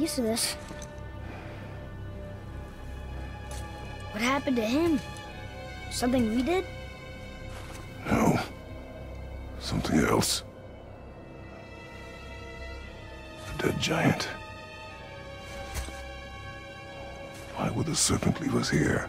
used to this. What happened to him? Something we did? No. Something else. A dead giant. Why would the serpent leave us here?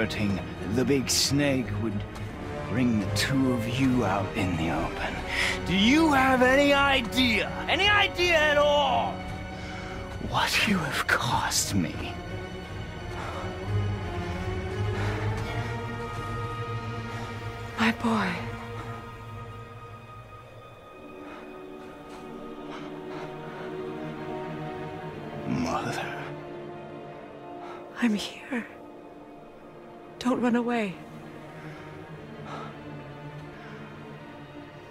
Hurting the big snake would bring the two of you out in the open. Do you have any idea, any idea at all, what you have cost me? My boy. Mother. I'm here. Don't run away.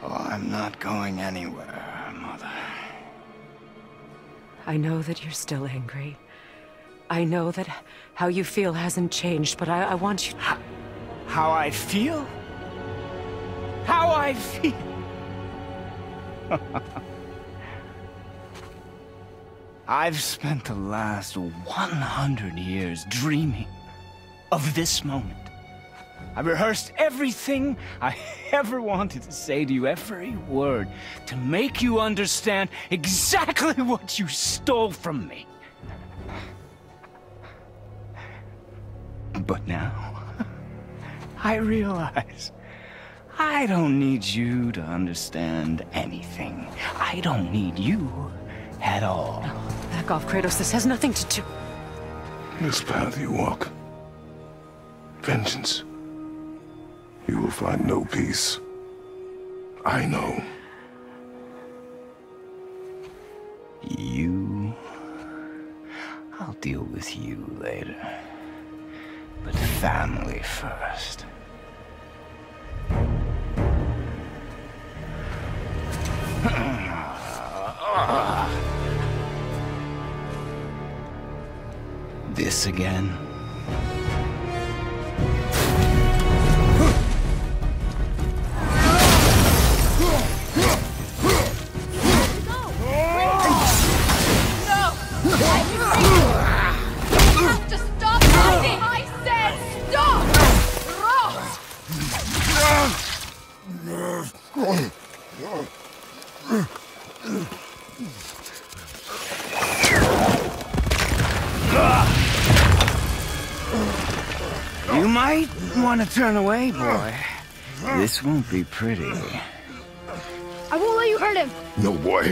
Oh, I'm not going anywhere, Mother. I know that you're still angry. I know that how you feel hasn't changed, but I, I want you... How I feel? How I feel? I've spent the last 100 years dreaming of this moment. I rehearsed everything I ever wanted to say to you, every word, to make you understand exactly what you stole from me. But now, I realize I don't need you to understand anything. I don't need you at all. Back off, Kratos. This has nothing to do... This path you walk. Vengeance. You will find no peace. I know. You... I'll deal with you later. But family first. This again? Might want to turn away, boy. This won't be pretty. I won't let you hurt him! No, boy.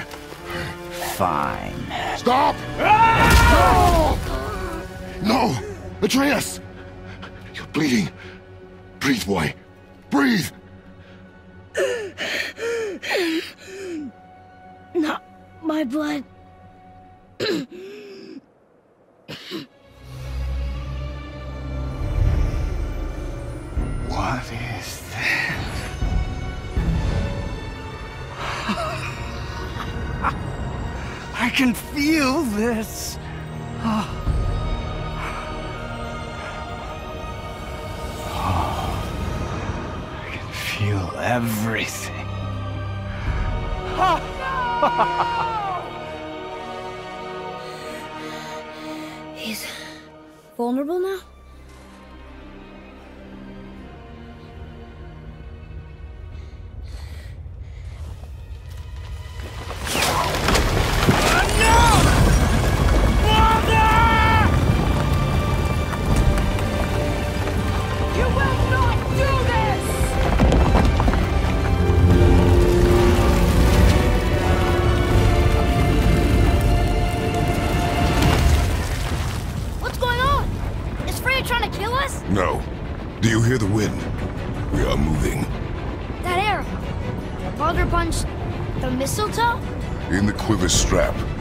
Fine. Stop! No! No! Atreus! You're bleeding. Breathe, boy. Breathe! What is that? I can feel this. Oh. I can feel everything.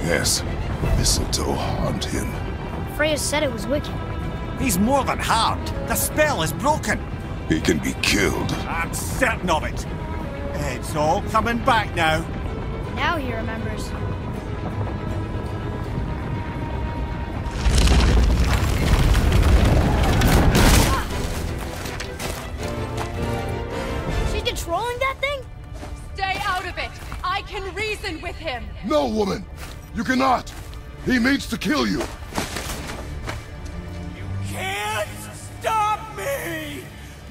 yes. Mistletoe harmed him. Freya said it was wicked. He's more than harmed. The spell is broken. He can be killed. I'm certain of it. It's all coming back now. Now he remembers. She's controlling that thing? Stay out of it! I can reason with him! No, woman! You cannot! He means to kill you! You can't stop me!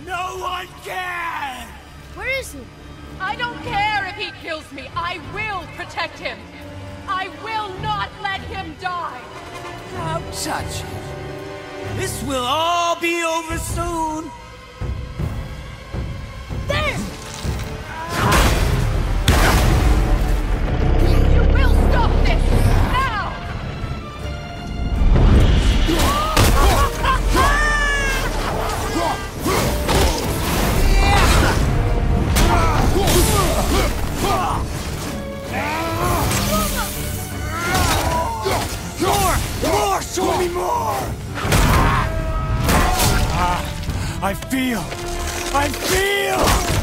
No one can! Where is he? I don't care if he kills me! I will protect him! I will not let him die! Don't touch him. This will all be over soon. I feel. I feel.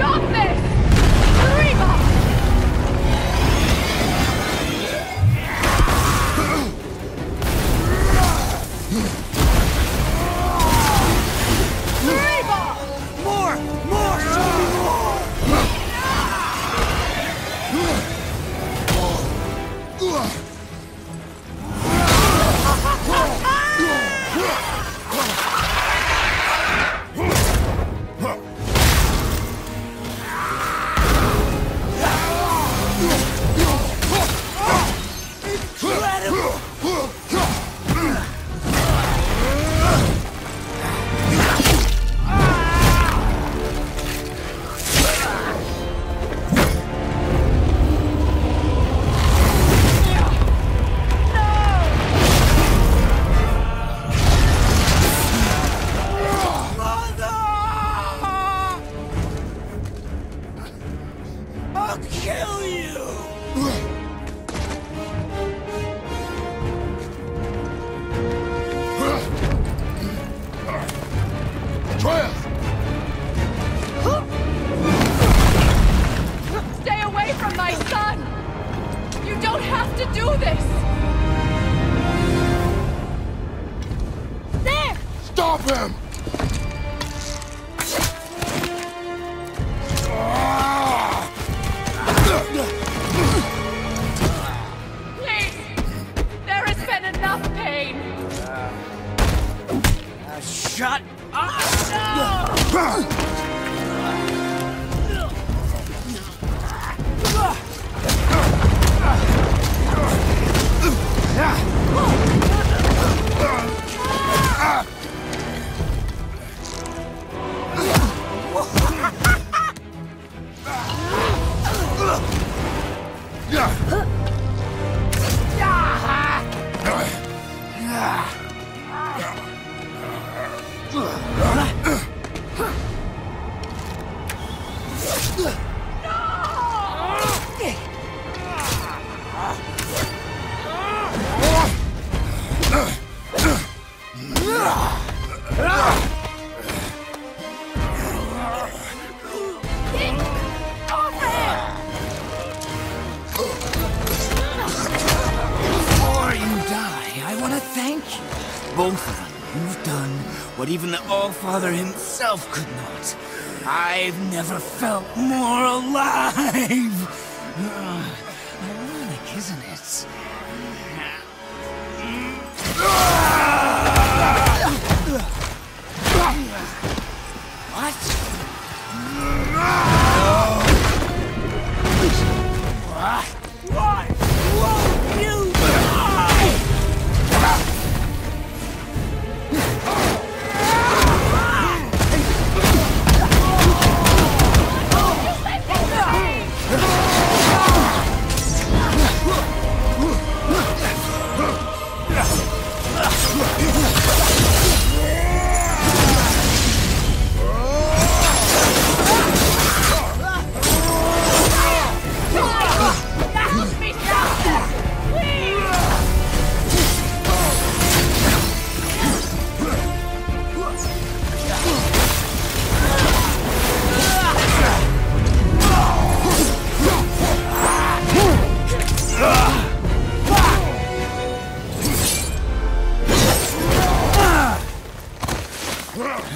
Stop this! Do this! There! Stop him! Both of you. You've done what even the All-Father himself could not. I've never felt more alive. Ah, ironic, isn't it?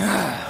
Ah.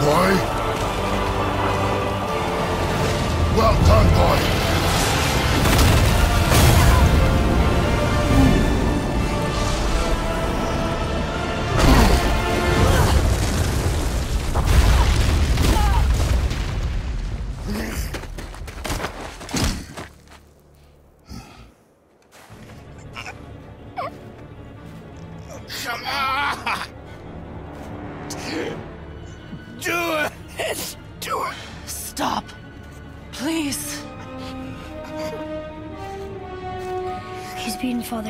Boom!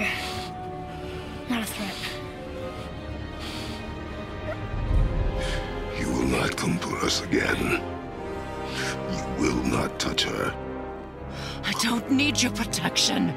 Father. Not a threat. You will not come for us again. You will not touch her. I don't need your protection.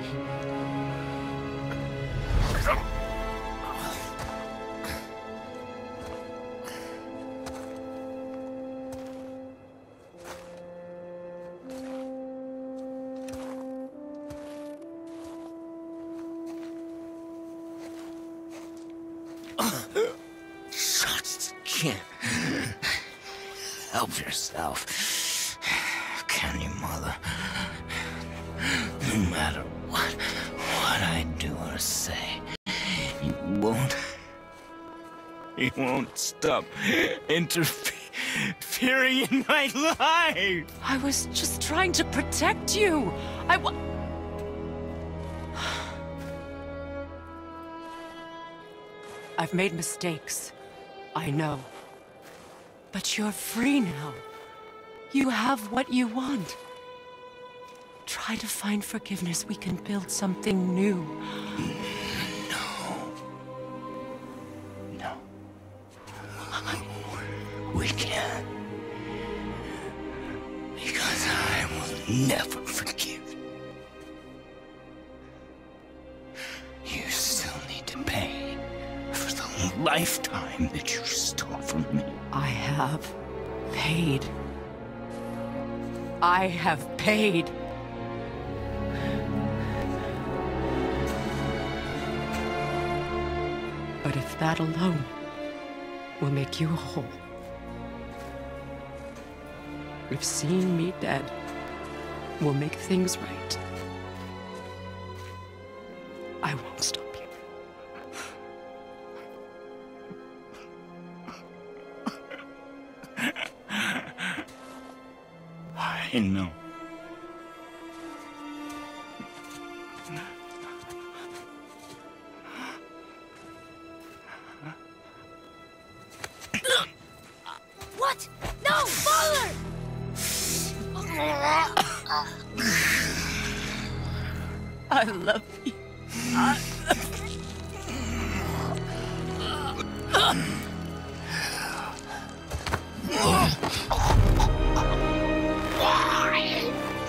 You won't stop interfering in my life. I was just trying to protect you. I I've made mistakes. I know. But you're free now. You have what you want. Try to find forgiveness. We can build something new. We can't. Because I will never forgive you. You still need to pay for the lifetime that you stole from me. I have paid. I have paid. But if that alone will make you whole, if seeing me dead will make things right, I won't stop you. I know. Why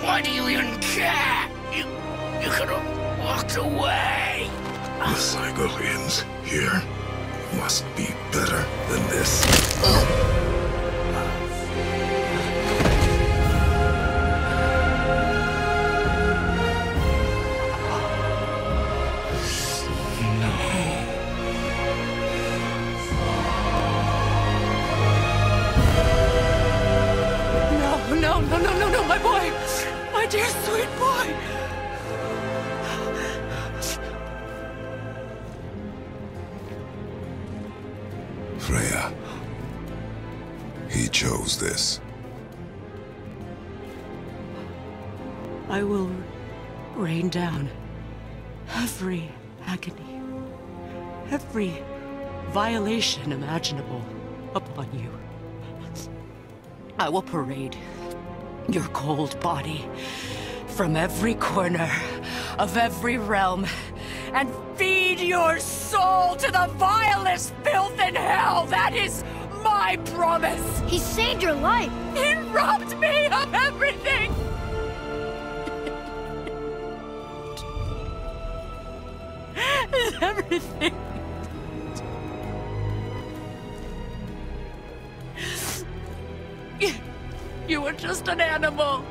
Why do you even care? You, you could have walked away. The Cygolians here must be better than this. Freya. He chose this. I will rain down every agony, every violation imaginable upon you. I will parade your cold body from every corner of every realm and your soul to the vilest filth in hell. That is my promise. He saved your life! He robbed me of everything. everything. You were just an animal.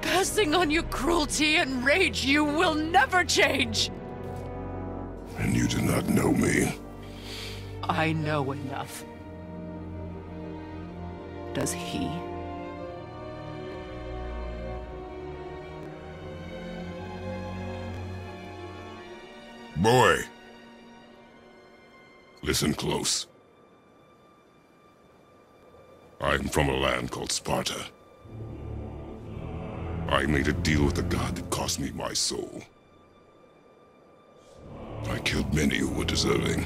Passing on your cruelty and rage, you will never change. Do not know me. I know enough. Does he? Boy! Listen close. I'm from a land called Sparta. I made a deal with the god that cost me my soul. I killed many who were deserving.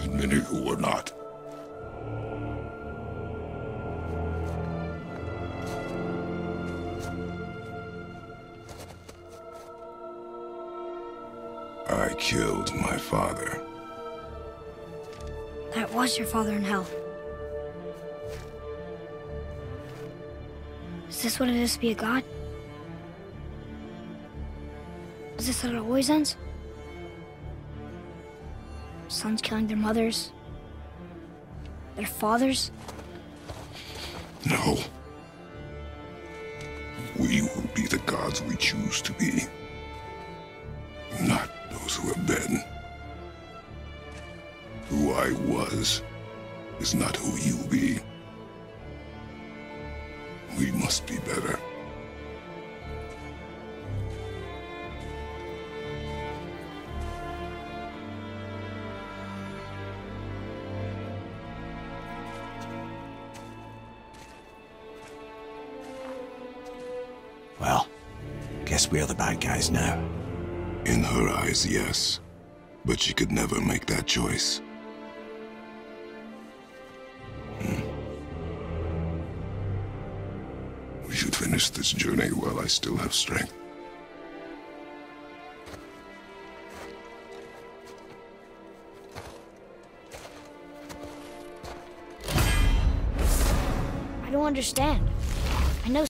And many who were not. I killed my father. That was your father in hell. Is this what it is to be a god? This how it always ends? Sons killing their mothers? Their fathers? No. We will be the gods we choose to be. Guess we're the bad guys now. In her eyes, yes. But she could never make that choice. Hmm. We should finish this journey while I still have strength. I don't understand. I know